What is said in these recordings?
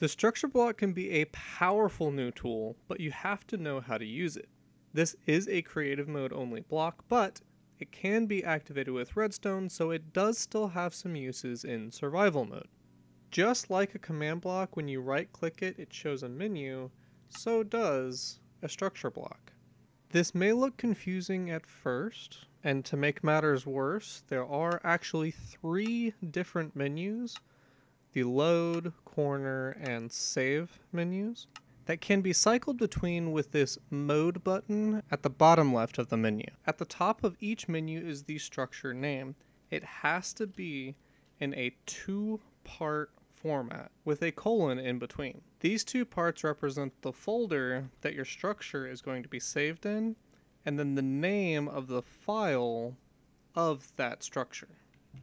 The structure block can be a powerful new tool, but you have to know how to use it. This is a creative mode only block, but it can be activated with redstone, so it does still have some uses in survival mode. Just like a command block, when you right click it, it shows a menu, so does a structure block. This may look confusing at first, and to make matters worse, there are actually three different menus the load, corner, and save menus that can be cycled between with this mode button at the bottom left of the menu. At the top of each menu is the structure name. It has to be in a two part format with a colon in between. These two parts represent the folder that your structure is going to be saved in and then the name of the file of that structure.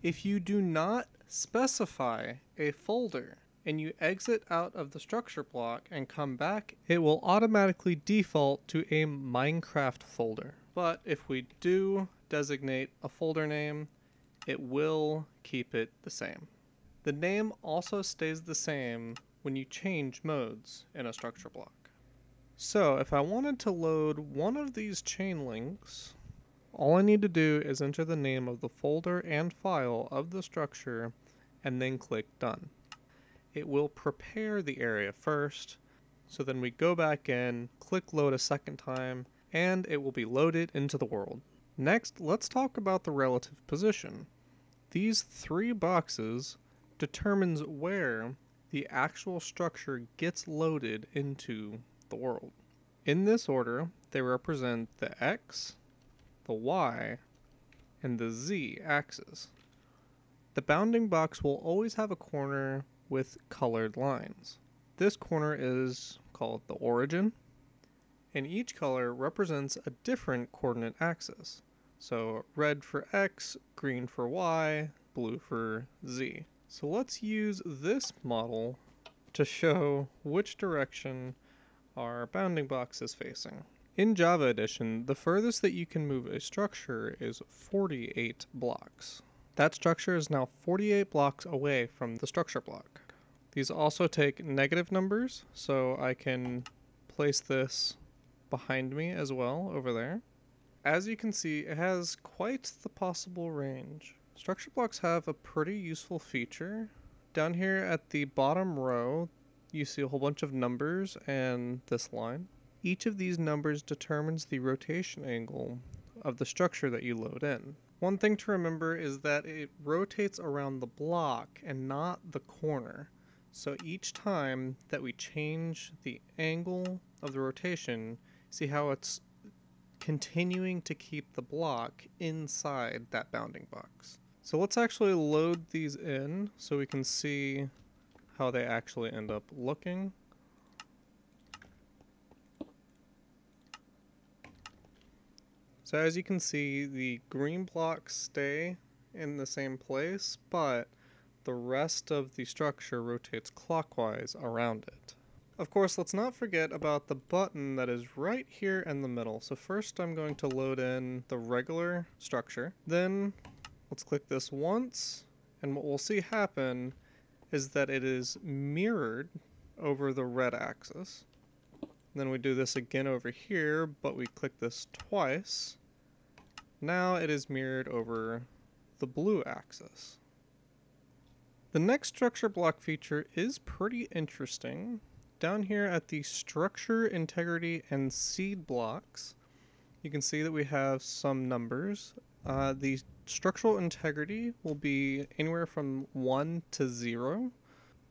If you do not specify a folder and you exit out of the structure block and come back, it will automatically default to a Minecraft folder. But if we do designate a folder name, it will keep it the same. The name also stays the same when you change modes in a structure block. So if I wanted to load one of these chain links, all I need to do is enter the name of the folder and file of the structure and then click done. It will prepare the area first, so then we go back in, click load a second time, and it will be loaded into the world. Next, let's talk about the relative position. These three boxes determines where the actual structure gets loaded into the world. In this order, they represent the X, the Y, and the Z axis. The bounding box will always have a corner with colored lines. This corner is called the origin, and each color represents a different coordinate axis. So red for X, green for Y, blue for Z. So let's use this model to show which direction our bounding box is facing. In Java Edition, the furthest that you can move a structure is 48 blocks. That structure is now 48 blocks away from the structure block. These also take negative numbers, so I can place this behind me as well over there. As you can see, it has quite the possible range. Structure blocks have a pretty useful feature. Down here at the bottom row, you see a whole bunch of numbers and this line. Each of these numbers determines the rotation angle of the structure that you load in. One thing to remember is that it rotates around the block and not the corner. So each time that we change the angle of the rotation, see how it's continuing to keep the block inside that bounding box. So let's actually load these in so we can see how they actually end up looking. So as you can see, the green blocks stay in the same place, but the rest of the structure rotates clockwise around it. Of course, let's not forget about the button that is right here in the middle. So first I'm going to load in the regular structure. Then let's click this once, and what we'll see happen is that it is mirrored over the red axis. Then we do this again over here, but we click this twice. Now it is mirrored over the blue axis. The next structure block feature is pretty interesting. Down here at the structure, integrity, and seed blocks, you can see that we have some numbers. Uh, the structural integrity will be anywhere from 1 to 0,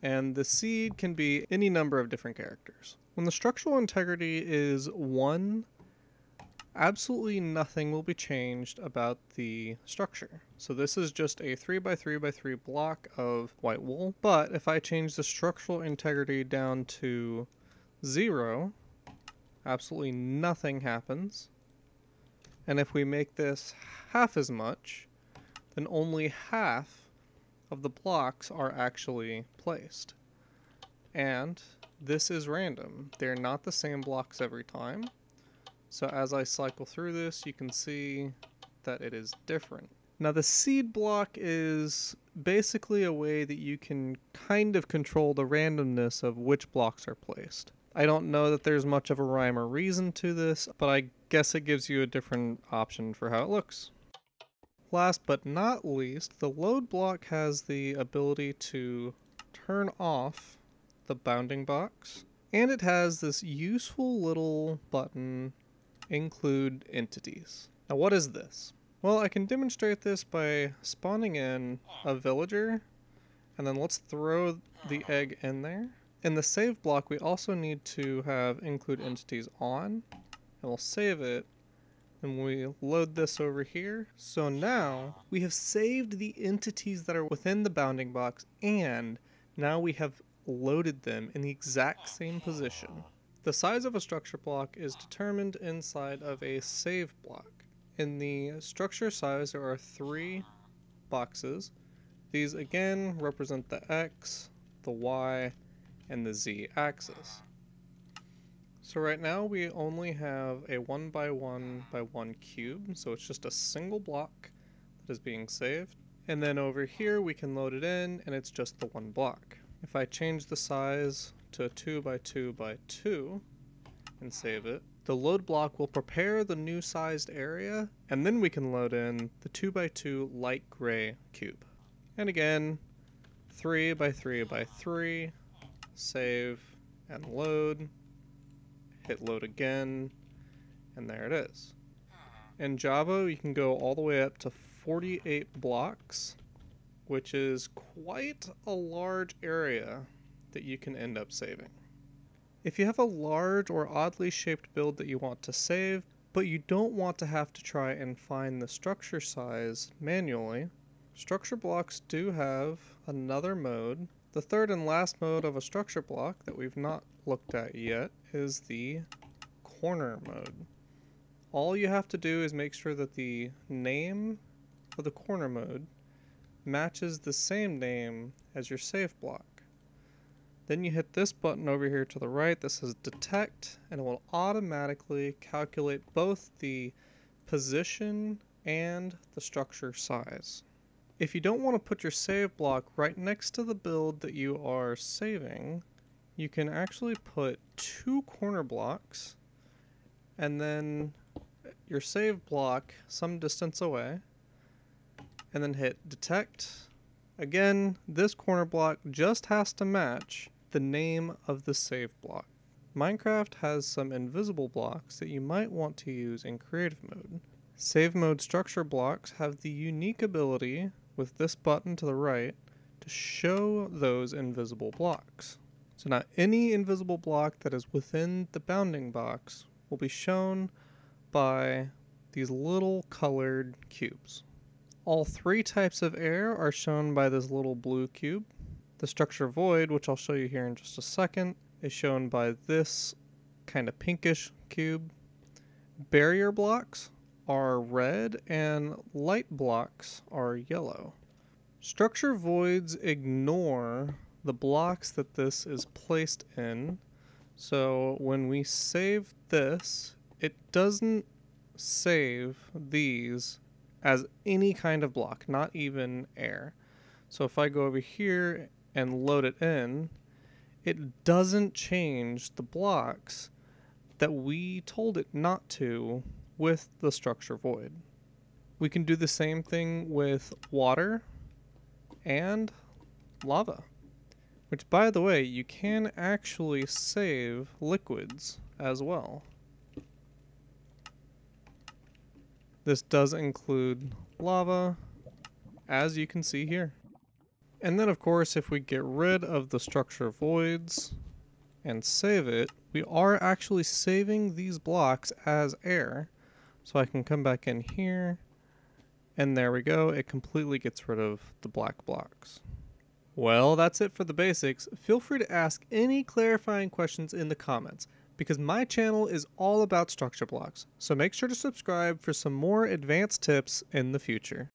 and the seed can be any number of different characters. When the structural integrity is 1, absolutely nothing will be changed about the structure. So this is just a 3 by 3 by 3 block of white wool, but if I change the structural integrity down to 0, absolutely nothing happens. And if we make this half as much, then only half of the blocks are actually placed. And this is random. They're not the same blocks every time. So as I cycle through this, you can see that it is different. Now the seed block is basically a way that you can kind of control the randomness of which blocks are placed. I don't know that there's much of a rhyme or reason to this, but I guess it gives you a different option for how it looks. Last but not least, the load block has the ability to turn off the bounding box, and it has this useful little button, include entities. Now what is this? Well, I can demonstrate this by spawning in a villager, and then let's throw the egg in there. In the save block, we also need to have include entities on, and we'll save it, and we load this over here. So now we have saved the entities that are within the bounding box, and now we have loaded them in the exact same position. The size of a structure block is determined inside of a save block. In the structure size, there are three boxes. These again represent the X, the Y, and the Z axis. So right now we only have a one by one by one cube, so it's just a single block that is being saved. And then over here we can load it in and it's just the one block. If I change the size to a two by two by two and save it, the load block will prepare the new sized area, and then we can load in the 2x2 light gray cube. And again, 3 by 3 by 3 save and load, hit load again, and there it is. In Java, you can go all the way up to 48 blocks, which is quite a large area that you can end up saving. If you have a large or oddly shaped build that you want to save, but you don't want to have to try and find the structure size manually, structure blocks do have another mode. The third and last mode of a structure block that we've not looked at yet is the corner mode. All you have to do is make sure that the name of the corner mode matches the same name as your save block. Then you hit this button over here to the right that says detect and it will automatically calculate both the position and the structure size. If you don't want to put your save block right next to the build that you are saving, you can actually put two corner blocks and then your save block some distance away and then hit detect. Again, this corner block just has to match the name of the save block. Minecraft has some invisible blocks that you might want to use in creative mode. Save mode structure blocks have the unique ability, with this button to the right, to show those invisible blocks. So now any invisible block that is within the bounding box will be shown by these little colored cubes. All three types of air are shown by this little blue cube. The structure void, which I'll show you here in just a second, is shown by this kind of pinkish cube. Barrier blocks are red and light blocks are yellow. Structure voids ignore the blocks that this is placed in. So when we save this, it doesn't save these as any kind of block, not even air. So if I go over here and load it in, it doesn't change the blocks that we told it not to with the structure void. We can do the same thing with water and lava. Which, by the way, you can actually save liquids as well. This does include lava, as you can see here. And then of course, if we get rid of the structure voids and save it, we are actually saving these blocks as air. So I can come back in here, and there we go, it completely gets rid of the black blocks. Well, that's it for the basics. Feel free to ask any clarifying questions in the comments, because my channel is all about structure blocks, so make sure to subscribe for some more advanced tips in the future.